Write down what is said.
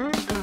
Mm-hmm.